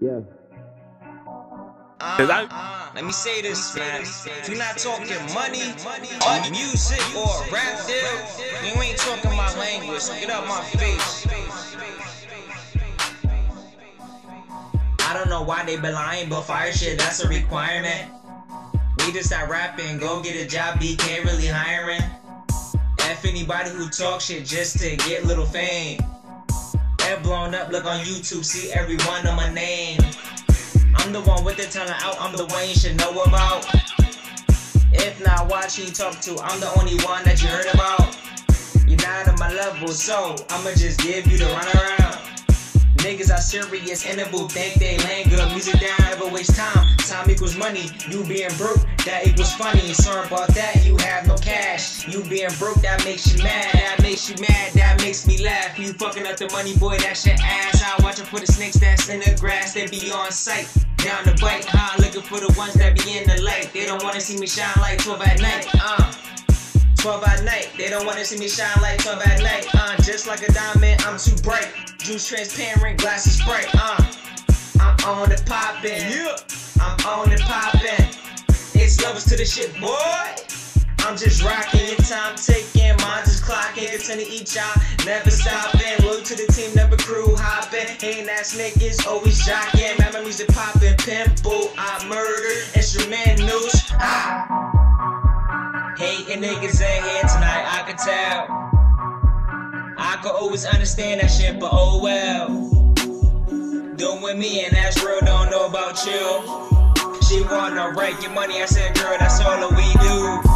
Yeah. Uh, uh, let me say this, man. If you're not talking money, or music, or rap deal, you ain't talking my language. So get out my face. I don't know why they be lying, but fire shit, that's a requirement. We just start rapping, go get a job, BK really hiring. F anybody who talk shit just to get little fame. Blown up, look on YouTube, see every one of my name. I'm the one with the talent out, I'm the one you should know about. If not, watch who you talk to, I'm the only one that you heard about. You're not on my level, so I'ma just give you the runaround. Niggas are serious in the booth, think they land good. Music down, never waste time. Time equals money. You being broke, that equals funny. Sorry about that, You being broke, that makes you mad. That makes you mad, that makes me laugh. You fucking up the money, boy, that's your ass. I watch for the snakes that's in the grass, they be on sight. Down the bike, huh? Looking for the ones that be in the light. They don't wanna see me shine like 12 at night, uh. 12 at night, they don't wanna see me shine like 12 at night, uh. Just like a diamond, I'm too bright. Juice transparent, glasses bright, uh. I'm on the poppin', yeah. I'm on the poppin'. It's levels to the shit, boy. I'm just rocking, your time taking, mine just clocking. Continue to eat y'all, never stopping. Look to the team, never crew hopping. Hating ass niggas always jocking. My music popping, pimple, I murder, instrumentals. Ah. Hating niggas ain't here tonight, I can tell. I could always understand that shit, but oh well. Doing with me and that's real, don't know about you. She wanna write your money, I said, girl, that's all that we do.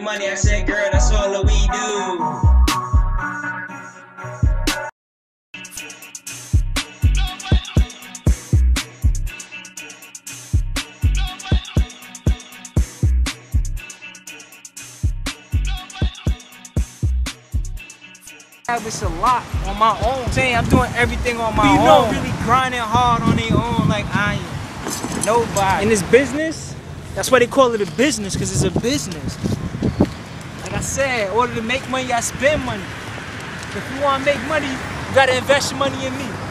Wanna write your money, I said, girl, that's all that we do. establish a lot on my own. Saying I'm doing everything on my you own. You know, really grinding hard on their own like I am. Nobody. In this business, that's why they call it a business, because it's a business. Said, in order to make money, I spend money. If you want to make money, you got to invest your money in me.